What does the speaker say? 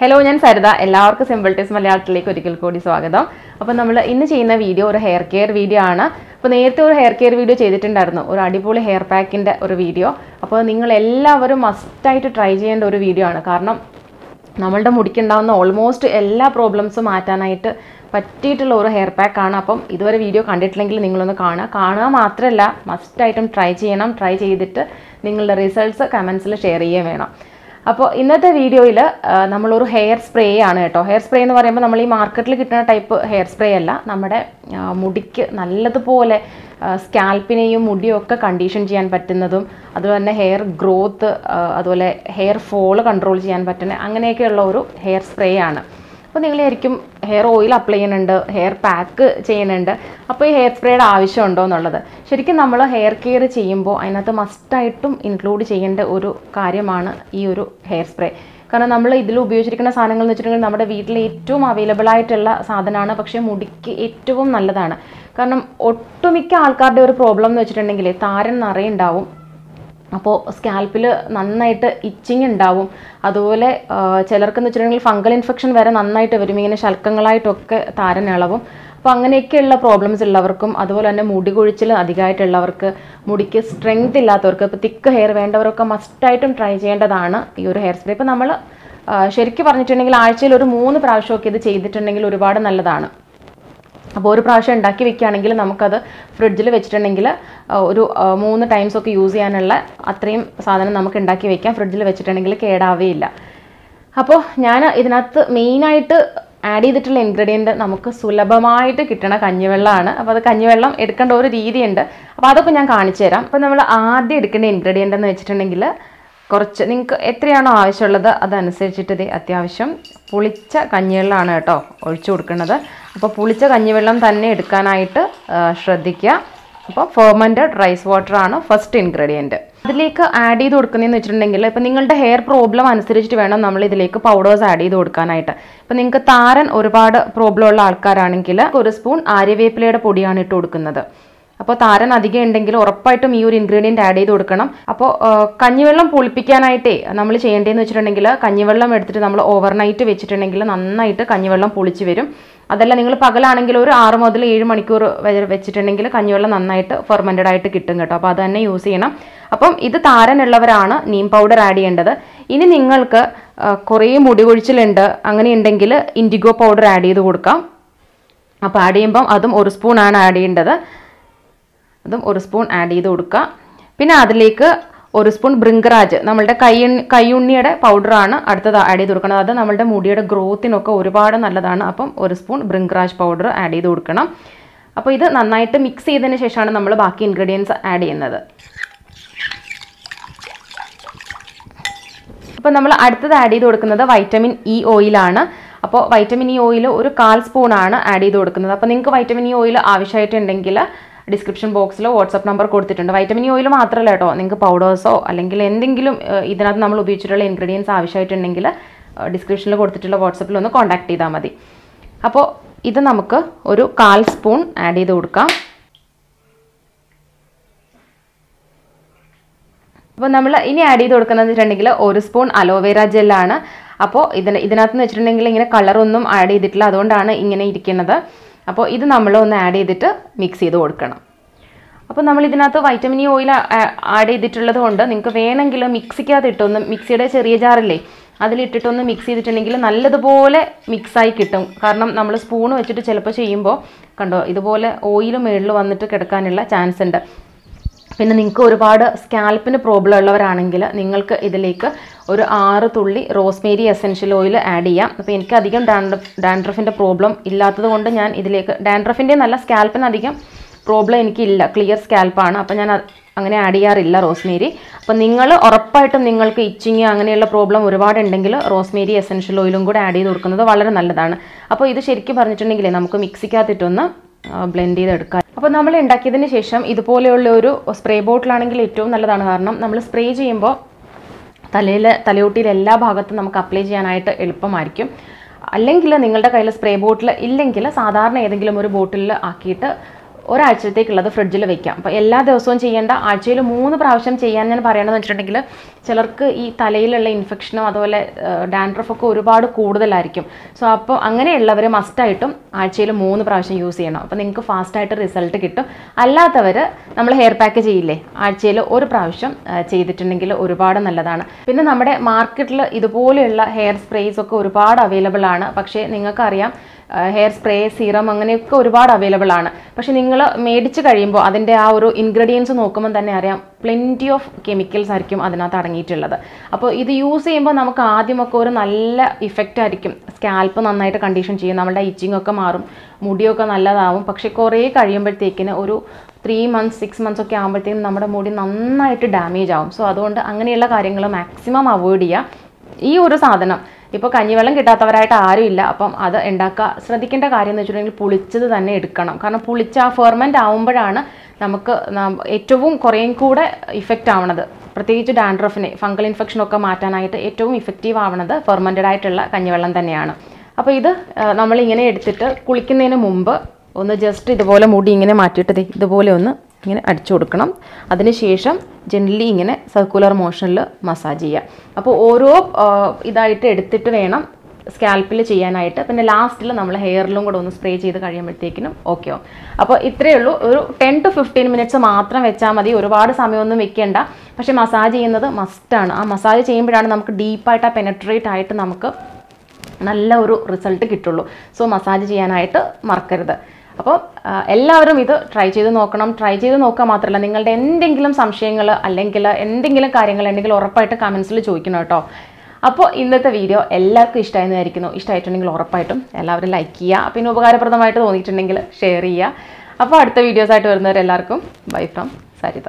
Hello ഞാൻ സരിത. എല്ലാവർക്കും simple ടേസ് മലയാളത്തിലേക്ക് ഒരിക്കൽ കൂടി സ്വാഗതം. അപ്പോൾ നമ്മൾ ഇന്ന് ചെയ്യുന്ന വീഡിയോ ഒരു ഹെയർ കെയർ വീഡിയോ ആണ്. അപ്പോൾ നേരത്തെ ഒരു ഹെയർ കെയർ വീഡിയോ ചെയ്തിട്ടുണ്ടായിരുന്നു. ഒരു അടിപൊളി ഹെയർ പാക്കിന്റെ ഒരു വീഡിയോ അപ്പോൾ നിങ്ങൾ എല്ലാവരും മസ്റ്റായിട്ട് ട്രൈ ചെയ്യേണ്ട ഒരു വീഡിയോ ആണ്. കാരണം നമ്മളുടെ മുടിക്കുണ്ടാകുന്ന ഓൾമോസ്റ്റ് എല്ലാ പ്രോബ്ലംസും മാറ്റാനായിട്ട് പറ്റിയിട്ടുള്ള ഒരു ഹെയർ പാക്കാണ് അപ്പം ഇതുവരെ വീഡിയോ കണ്ടിട്ടില്ലെങ്കിൽ നിങ്ങളൊന്ന് കാണുക. കാണുക മാത്രമല്ല മസ്റ്റായിട്ടും ട്രൈ ചെയ്യണം. ട്രൈ ചെയ്തിട്ട് നിങ്ങളുടെ റിസൾട്ട്സ് കമൻസിൽ ഷെയർ ചെയ്യുകയും വേണം. അപ്പോൾ ഇന്നത്തെ വീഡിയോയിൽ നമ്മളൊരു ഹെയർ സ്പ്രേ ആണ് കേട്ടോ. ഹെയർ സ്പ്രേ എന്ന് പറയുമ്പോൾ നമ്മൾ ഈ മാർക്കറ്റിൽ കിട്ടുന്ന ടൈപ്പ് ഹെയർ സ്പ്രേ അല്ല. നമ്മുടെ മുടിക്ക് നല്ലതുപോലെ സ്കാൽപ്പിനെയും മുടിയും ഒക്കെ കണ്ടീഷൻ ചെയ്യാൻ പറ്റുന്നതും അതുപോലെ തന്നെ ഹെയർ ഗ്രോത്ത് അതുപോലെ ഹെയർ ഫോൾ കൺട്രോൾ ചെയ്യാൻ പറ്റുന്ന അങ്ങനെയൊക്കെയുള്ള ഒരു ഹെയർ സ്പ്രേ ആണ്. അപ്പോൾ നിങ്ങൾ ആയിരിക്കും ഹെയർ ഓയിൽ അപ്ലൈ ചെയ്യുന്നുണ്ട് ഹെയർ പാക്ക് ചെയ്യുന്നുണ്ട്. അപ്പോൾ ഈ ഹെയർ സ്പ്രേയുടെ ആവശ്യമുണ്ടോ എന്നുള്ളത്? ശരിക്കും നമ്മൾ ഹെയർ കെയർ ചെയ്യുമ്പോൾ അതിനകത്ത് മസ്റ്റായിട്ടും ഇൻക്ലൂഡ് ചെയ്യേണ്ട ഒരു കാര്യമാണ് ഈ ഒരു ഹെയർ സ്പ്രേ കാരണം നമ്മൾ ഇതിൽ ഉപയോഗിച്ചിരിക്കുന്ന സാധനങ്ങൾ എന്ന് വെച്ചിട്ടുണ്ടെങ്കിൽ നമ്മുടെ വീട്ടിൽ ഏറ്റവും അവൈലബിൾ ആയിട്ടുള്ള സാധനമാണ്. പക്ഷേ മുടിക്ക് ഏറ്റവും നല്ലതാണ്. കാരണം ഒട്ടുമിക്ക ആൾക്കാരുടെ ഒരു പ്രോബ്ലം എന്ന് വെച്ചിട്ടുണ്ടെങ്കിൽ താരൻ നിറയെ ഉണ്ടാവും. അപ്പോൾ സ്കാൽപ്പിൽ നന്നായിട്ട് ഇച്ചിങ് ഉണ്ടാവും അതുപോലെ ചിലർക്കെന്ന് വെച്ചിട്ടുണ്ടെങ്കിൽ ഫംഗൽ ഇൻഫെക്ഷൻ വരെ നന്നായിട്ട് വരും. ഇങ്ങനെ ശൽക്കങ്ങളായിട്ടൊക്കെ താരനിളവും അപ്പോൾ അങ്ങനെയൊക്കെയുള്ള പ്രോബ്ലംസ് ഉള്ളവർക്കും അതുപോലെ തന്നെ മുടി കൊഴിച്ചിൽ അധികമായിട്ടുള്ളവർക്ക് മുടിക്ക് സ്ട്രെങ്ത് ഇല്ലാത്തവർക്ക് ഇപ്പോൾ തിക്ക് ഹെയർ വേണ്ടവരൊക്കെ മസ്റ്റായിട്ടും ട്രൈ ചെയ്യേണ്ടതാണ് ഈ ഒരു ഹെയർ സ്പ്രേ ഇപ്പോൾ നമ്മൾ ശരിക്കും പറഞ്ഞിട്ടുണ്ടെങ്കിൽ ആഴ്ചയിൽ ഒരു മൂന്ന് പ്രാവശ്യമൊക്കെ ഇത് ചെയ്തിട്ടുണ്ടെങ്കിൽ ഒരുപാട് നല്ലതാണ്. അപ്പോൾ ഒരു പ്രാവശ്യം ഉണ്ടാക്കി വെക്കുകയാണെങ്കിൽ നമുക്കത് ഫ്രിഡ്ജിൽ വെച്ചിട്ടുണ്ടെങ്കിൽ ഒരു മൂന്ന് ടൈംസ് ഒക്കെ യൂസ് ചെയ്യാനുള്ള അത്രയും സാധനം നമുക്ക് ഉണ്ടാക്കി വെക്കാം. ഫ്രിഡ്ജിൽ വെച്ചിട്ടുണ്ടെങ്കിൽ കേടാവേയില്ല അപ്പോൾ ഞാൻ ഇതിനകത്ത് മെയിനായിട്ട് ആഡ് ചെയ്തിട്ടുള്ള ഇൻഗ്രീഡിയന്റ് നമുക്ക് സുലഭമായിട്ട് കിട്ടണ കഞ്ഞിവെള്ളമാണ്. അപ്പോൾ അത് കഞ്ഞിവെള്ളം എടുക്കേണ്ട ഒരു രീതിയുണ്ട്. അപ്പോൾ അതൊക്കെ ഞാൻ കാണിച്ചു തരാം അപ്പോൾ നമ്മൾ ആദ്യം എടുക്കേണ്ട ഇൻഗ്രീഡിയന്റ് എന്ന് വെച്ചിട്ടുണ്ടെങ്കിൽ കുറച്ച് നിങ്ങൾക്ക് എത്രയാണോ ആവശ്യമുള്ളത് അതനുസരിച്ചിട്ട് ഇത് അത്യാവശ്യം പുളിച്ച കഞ്ഞിവെള്ളമാണ് കേട്ടോ ഒഴിച്ചു കൊടുക്കുന്നത്. അപ്പോൾ പുളിച്ച കഞ്ഞിവെള്ളം തന്നെ എടുക്കാനായിട്ട് ശ്രദ്ധിക്കുക. അപ്പോൾ ഫെർമന്റഡ് റൈസ് വാട്ടർ ആണ് ഫസ്റ്റ് ഇൻഗ്രീഡിയന്റ് അതിലേക്ക് ആഡ് ചെയ്ത് കൊടുക്കുന്നതെന്ന് വെച്ചിട്ടുണ്ടെങ്കിൽ ഇപ്പോൾ നിങ്ങളുടെ ഹെയർ പ്രോബ്ലം അനുസരിച്ചിട്ട് വേണം നമ്മൾ ഇതിലേക്ക് പൗഡേഴ്സ് ആഡ് ചെയ്ത് കൊടുക്കാനായിട്ട്. ഇപ്പോൾ നിങ്ങൾക്ക് താരൻ ഒരുപാട് പ്രോബ്ലം ഉള്ള ആൾക്കാരാണെങ്കിൽ ഒരു സ്പൂൺ ആര്യവേപ്പിലയുടെ പൊടിയാണ് ഇട്ട് കൊടുക്കുന്നത്. അപ്പോൾ താരൻ അധികം ഉണ്ടെങ്കിൽ ഉറപ്പായിട്ടും ഈ ഒരു ഇൻഗ്രീഡിയന്റ് ആഡ് ചെയ്ത് കൊടുക്കണം. അപ്പോൾ കഞ്ഞിവെള്ളം പൊളിപ്പിക്കാനായിട്ടേ നമ്മൾ ചെയ്യേണ്ടതെന്ന് വെച്ചിട്ടുണ്ടെങ്കിൽ കഞ്ഞിവെള്ളം എടുത്തിട്ട് നമ്മൾ ഓവർനൈറ്റ് വെച്ചിട്ടുണ്ടെങ്കിൽ നന്നായിട്ട് കഞ്ഞിവെള്ളം പൊളിച്ച് വരും. അതല്ല നിങ്ങൾ പകലാണെങ്കിൽ ഒരു ആറ് മുതൽ ഏഴ് മണിക്കൂർ വെച്ചിട്ടുണ്ടെങ്കിൽ കഞ്ഞിവെള്ളം നന്നായിട്ട് ഫെർമെന്റഡ് ആയിട്ട് കിട്ടും കേട്ടോ. അപ്പോൾ അത് തന്നെ യൂസ് ചെയ്യണം. അപ്പം ഇത് താരനുള്ളവരാണ് നീം പൗഡർ ആഡ് ചെയ്യേണ്ടത്. ഇനി നിങ്ങൾക്ക് കുറേ മുടി കൊഴിച്ചിലുണ്ട് അങ്ങനെ ഉണ്ടെങ്കിൽ ഇൻഡിഗോ പൗഡർ ആഡ് ചെയ്ത് കൊടുക്കാം. അപ്പോൾ ആഡ് ചെയ്യുമ്പം അതും ഒരു സ്പൂണാണ് ആഡ് ചെയ്യേണ്ടത്. അതും ഒരു സ്പൂൺ ആഡ് ചെയ്ത് കൊടുക്കുക. പിന്നെ അതിലേക്ക് ഒരു സ്പൂൺ ബ്രിങ്കറാജ് നമ്മളുടെ കൈ കൈയുണ്ണിയുടെ പൗഡറാണ് അടുത്തത് ആഡ് ചെയ്ത് കൊടുക്കണം. അത് നമ്മളുടെ മുടിയുടെ ഗ്രോത്തിനൊക്കെ ഒരുപാട് നല്ലതാണ്. അപ്പം ഒരു സ്പൂൺ ബ്രിങ്കറാജ് പൗഡർ ആഡ് ചെയ്ത് കൊടുക്കണം. അപ്പോൾ ഇത് നന്നായിട്ട് മിക്സ് ചെയ്തതിന് ശേഷമാണ് നമ്മൾ ബാക്കി ഇൻഗ്രീഡിയൻസ് ആഡ് ചെയ്യുന്നത്. അപ്പോൾ നമ്മൾ അടുത്തത് ആഡ് ചെയ്ത് കൊടുക്കുന്നത് വൈറ്റമിൻ ഇ ഓയിലാണ് അപ്പോൾ വൈറ്റമിൻ ഇ ഓയിൽ ഒരു കാൽ സ്പൂണാണ് ആഡ് ചെയ്ത് കൊടുക്കുന്നത്. അപ്പോൾ നിങ്ങൾക്ക് വൈറ്റമിൻ ഇ ഓയിൽ ആവശ്യമായിട്ടുണ്ടെങ്കിൽ ഡിസ്ക്രിപ്ഷൻ ബോക്സിൽ വാട്സപ്പ് നമ്പർ കൊടുത്തിട്ടുണ്ട്. വൈറ്റമിൻ ഓയിൽ മാത്രമല്ല കേട്ടോ നിങ്ങൾക്ക് പൗഡേഴ്സോ അല്ലെങ്കിൽ എന്തെങ്കിലും ഇതിനകത്ത് നമ്മൾ ഉപയോഗിച്ചിട്ടുള്ള ഇൻഗ്രീഡിയൻസ് ആവശ്യമായിട്ടുണ്ടെങ്കിൽ ഡിസ്ക്രിപ്ഷനിൽ കൊടുത്തിട്ടുള്ള വാട്സപ്പിൽ ഒന്ന് കോൺടാക്ട് ചെയ്താൽ മതി. അപ്പോൾ ഇത് നമുക്ക് ഒരു കാൽ സ്പൂൺ ആഡ് ചെയ്ത് കൊടുക്കാം. അപ്പോൾ നമ്മൾ ഇനി ആഡ് ചെയ്ത് കൊടുക്കുന്നത് വെച്ചിട്ടുണ്ടെങ്കിൽ ഒരു സ്പൂൺ അലോവേര ജെല്ലാണ് അപ്പോൾ ഇതിന് ഇതിനകത്ത് വെച്ചിട്ടുണ്ടെങ്കിൽ ഇങ്ങനെ കളറൊന്നും ആഡ് ചെയ്തിട്ടില്ല. അതുകൊണ്ടാണ് ഇങ്ങനെ ഇരിക്കുന്നത്. അപ്പോൾ ഇത് നമ്മൾ ഒന്ന് ആഡ് ചെയ്തിട്ട് മിക്സ് ചെയ്ത് കൊടുക്കണം. അപ്പോൾ നമ്മൾ ഇതിനകത്ത് വൈറ്റമിൻ ഇ ഓയിൽ ആഡ് ചെയ്തിട്ടുള്ളത് കൊണ്ട് നിങ്ങൾക്ക് വേണമെങ്കിൽ മിക്സിക്കകത്ത് ഇട്ടൊന്ന് മിക്സിയുടെ ചെറിയ ജാറില്ലേ അതിലിട്ടിട്ടൊന്ന് മിക്സ് ചെയ്തിട്ടുണ്ടെങ്കിൽ നല്ലതുപോലെ മിക്സായി കിട്ടും. കാരണം നമ്മൾ സ്പൂൺ വെച്ചിട്ട് ചിലപ്പോൾ ചെയ്യുമ്പോൾ കണ്ടോ ഇതുപോലെ ഓയിൽ മേളിൽ വന്നിട്ട് കിടക്കാനുള്ള ചാൻസ് ഉണ്ട്. പിന്നെ നിങ്ങൾക്ക് ഒരുപാട് സ്കാൽപ്പിന് പ്രോബ്ലം ഉള്ളവരാണെങ്കിൽ നിങ്ങൾക്ക് ഇതിലേക്ക് ഒരു ആറ് തുള്ളി റോസ്മേരി എസെൻഷ്യൽ ഓയിൽ ആഡ് ചെയ്യാം. അപ്പോൾ എനിക്ക് അധികം ഡാൻഡ്രഫ് ഡാൻഡ്രഫിന്റെ പ്രോബ്ലം ഇല്ലാത്തത് കൊണ്ട് ഞാൻ ഇതിലേക്ക് ഡാൻഡ്രഫിന്റെ നല്ല സ്കാൽപ്പിന് അധികം പ്രോബ്ലം എനിക്കില്ല. ക്ലിയർ സ്കാൽപ്പാണ്. അപ്പോൾ ഞാൻ അങ്ങനെ ആഡ് ചെയ്യാറില്ല റോസ്മേരി. അപ്പോൾ നിങ്ങൾ ഉറപ്പായിട്ടും നിങ്ങൾക്ക് ഇച്ചിങ് അങ്ങനെയുള്ള പ്രോബ്ലം ഒരുപാടുണ്ടെങ്കിൽ റോസ്മേരി എസെൻഷ്യൽ ഓയിലും കൂടെ ആഡ് ചെയ്ത് കൊടുക്കുന്നത് വളരെ നല്ലതാണ്. അപ്പോൾ ഇത് ശരിക്കും പറഞ്ഞിട്ടുണ്ടെങ്കിൽ നമുക്ക് മിക്സിക്കകത്തിട്ടൊന്ന് ബ്ലെൻഡ് ചെയ്തെടുക്കാം. അപ്പോൾ നമ്മൾ ഉണ്ടാക്കിയതിന് ശേഷം ഇതുപോലെയുള്ള ഒരു സ്പ്രേ ബോട്ടിലാണെങ്കിൽ ഏറ്റവും നല്ലതാണ്. കാരണം നമ്മൾ സ്പ്രേ ചെയ്യുമ്പോൾ തലയിൽ തലയോട്ടിയിലെ എല്ലാ ഭാഗത്തും നമുക്ക് അപ്ലൈ ചെയ്യാനായിട്ട് എളുപ്പമായിരിക്കും. അല്ലെങ്കിൽ നിങ്ങളുടെ കയ്യിൽ സ്പ്രേ ബോട്ടിൽ ഇല്ലെങ്കിൽ സാധാരണ ഏതെങ്കിലും ഒരു ബോട്ടിലിൽ ആക്കിയിട്ട് ഒരാഴ്ചത്തേക്കുള്ളത് ഫ്രിഡ്ജിൽ വെക്കാം. അപ്പോൾ എല്ലാ ദിവസവും ചെയ്യേണ്ട ആഴ്ചയിൽ മൂന്ന് പ്രാവശ്യം ചെയ്യാൻ ഞാൻ പറയണമെന്ന് വെച്ചിട്ടുണ്ടെങ്കിൽ ചിലർക്ക് ഈ തലയിലുള്ള ഇൻഫെക്ഷനും അതുപോലെ ഡാൻഡ്രഫൊക്കെ ഒരുപാട് കൂടുതലായിരിക്കും. സോ അപ്പോൾ അങ്ങനെയുള്ളവർ മസ്റ്റായിട്ടും ആഴ്ചയിൽ മൂന്ന് പ്രാവശ്യം യൂസ് ചെയ്യണം. അപ്പോൾ നിങ്ങൾക്ക് ഫാസ്റ്റായിട്ട് റിസൾട്ട് കിട്ടും. അല്ലാത്തവർ നമ്മൾ ഹെയർ പാക്ക് ചെയ്യില്ലേ? ആഴ്ചയിൽ ഒരു പ്രാവശ്യം ചെയ്തിട്ടുണ്ടെങ്കിൽ ഒരുപാട് നല്ലതാണ്. പിന്നെ നമ്മുടെ മാർക്കറ്റിൽ ഇതുപോലെയുള്ള ഹെയർ സ്പ്രേസ് ഒക്കെ ഒരുപാട് അവൈലബിൾ ആണ്. പക്ഷേ നിങ്ങൾക്കറിയാം ഹെയർ സ്പ്രേ സീറം അങ്ങനെയൊക്കെ ഒരുപാട് അവൈലബിൾ ആണ്. പക്ഷെ നിങ്ങൾ മേടിച്ച് കഴിയുമ്പോൾ അതിന്റെ ആ ഒരു ഇൻഗ്രീഡിയൻസ് നോക്കുമ്പോൾ തന്നെ അറിയാം പ്ലെന്റി ഓഫ് കെമിക്കൽസ് ആയിരിക്കും അതിനകത്ത് അടങ്ങിയിട്ടുള്ളത്. അപ്പോൾ ഇത് യൂസ് ചെയ്യുമ്പോൾ നമുക്ക് ആദ്യമൊക്കെ ഒരു നല്ല ഇഫക്റ്റ് ആയിരിക്കും. സ്കാൽപ്പ് നന്നായിട്ട് കണ്ടീഷൻ ചെയ്യും നമ്മുടെ ഇച്ചിങ് ഒക്കെ മാറും മുടിയൊക്കെ നല്ലതാവും. പക്ഷേ കുറേ കഴിയുമ്പോഴത്തേക്കിന് ഒരു ത്രീ മന്ത്സ് സിക്സ് മന്ത്സ് ഒക്കെ ആകുമ്പോഴത്തേക്കും നമ്മുടെ മുടി നന്നായിട്ട് ഡാമേജ് ആവും. സോ അതുകൊണ്ട് അങ്ങനെയുള്ള കാര്യങ്ങൾ മാക്സിമം അവോയ്ഡ് ചെയ്യുക. ഈ ഒരു സാധനം ഇപ്പോൾ കഞ്ഞിവെള്ളം കിട്ടാത്തവരായിട്ട് ആരും ഇല്ല. അപ്പം അത് ഉണ്ടാക്കുക ശ്രദ്ധിക്കേണ്ട കാര്യം എന്ന് വെച്ചിട്ടുണ്ടെങ്കിൽ പുളിച്ചത് തന്നെ എടുക്കണം. കാരണം പുളിച്ച ആ ഫെർമെന്റ് ആവുമ്പോഴാണ് നമുക്ക് ഏറ്റവും കുറേയും കൂടെ ഇഫക്റ്റ് ആവണത്. പ്രത്യേകിച്ച് ഡാൻഡ്രഫിനെ ഫംഗൽ ഇൻഫെക്ഷനൊക്കെ മാറ്റാനായിട്ട് ഏറ്റവും ഇഫക്റ്റീവ് ആവണത് ഫെർമെന്റഡ് ആയിട്ടുള്ള കഞ്ഞിവെള്ളം തന്നെയാണ്. അപ്പോൾ ഇത് നമ്മളിങ്ങനെ എടുത്തിട്ട് കുളിക്കുന്നതിന് മുമ്പ് ഒന്ന് ജസ്റ്റ് ഇതുപോലെ മുടി ഇങ്ങനെ മാറ്റിയിട്ട് ഇതുപോലെ ഒന്ന് ഇങ്ങനെ അടിച്ചു കൊടുക്കണം. അതിനുശേഷം ജനറലി ഇങ്ങനെ സർക്കുലർ മോഷനിൽ മസാജ് ചെയ്യുക. അപ്പോൾ ഓരോ ഇതായിട്ട് എടുത്തിട്ട് വേണം സ്കാൽപ്പിൽ ചെയ്യാനായിട്ട്. പിന്നെ ലാസ്റ്റിൽ നമ്മൾ ഹെയറിലും കൂടെ ഒന്ന് സ്പ്രേ ചെയ്ത് കഴിയുമ്പോഴത്തേക്കിനും ഓക്കെ ആവും. അപ്പോൾ ഇത്രയേ ഉള്ളൂ. ഒരു ടെൻ ടു ഫിഫ്റ്റീൻ മിനിറ്റ്സ് മാത്രം വെച്ചാൽ മതി. ഒരുപാട് സമയമൊന്നും വെക്കേണ്ട. പക്ഷേ മസാജ് ചെയ്യുന്നത് മസ്റ്റാണ് ആ മസാജ് ചെയ്യുമ്പോഴാണ് നമുക്ക് ഡീപ്പായിട്ട് ആ പെനട്രേറ്റ് ആയിട്ട് നമുക്ക് നല്ല ഒരു റിസൾട്ട് കിട്ടുള്ളൂ. സോ മസാജ് ചെയ്യാനായിട്ട് മറക്കരുത്. അപ്പോൾ എല്ലാവരും ഇത് ട്രൈ ചെയ്ത് നോക്കണം. ട്രൈ ചെയ്ത് നോക്കുക മാത്രമല്ല നിങ്ങളുടെ എന്തെങ്കിലും സംശയങ്ങൾ അല്ലെങ്കിൽ എന്തെങ്കിലും കാര്യങ്ങൾ ഉണ്ടെങ്കിൽ ഉറപ്പായിട്ട് കമൻസിൽ ചോദിക്കണം കേട്ടോ. അപ്പോൾ ഇന്നത്തെ വീഡിയോ എല്ലാവർക്കും ഇഷ്ടമായെന്ന് വിചാരിക്കുന്നു. ഇഷ്ടമായിട്ടുണ്ടെങ്കിൽ ഉറപ്പായിട്ടും എല്ലാവരും ലൈക്ക് ചെയ്യുക. പിന്നെ ഉപകാരപ്രദമായിട്ട് തോന്നിയിട്ടുണ്ടെങ്കിൽ ഷെയർ ചെയ്യുക. അപ്പോൾ അടുത്ത വീഡിയോസായിട്ട് വരുന്നവരെല്ലാവർക്കും ബൈ ഫ്രം സരിത.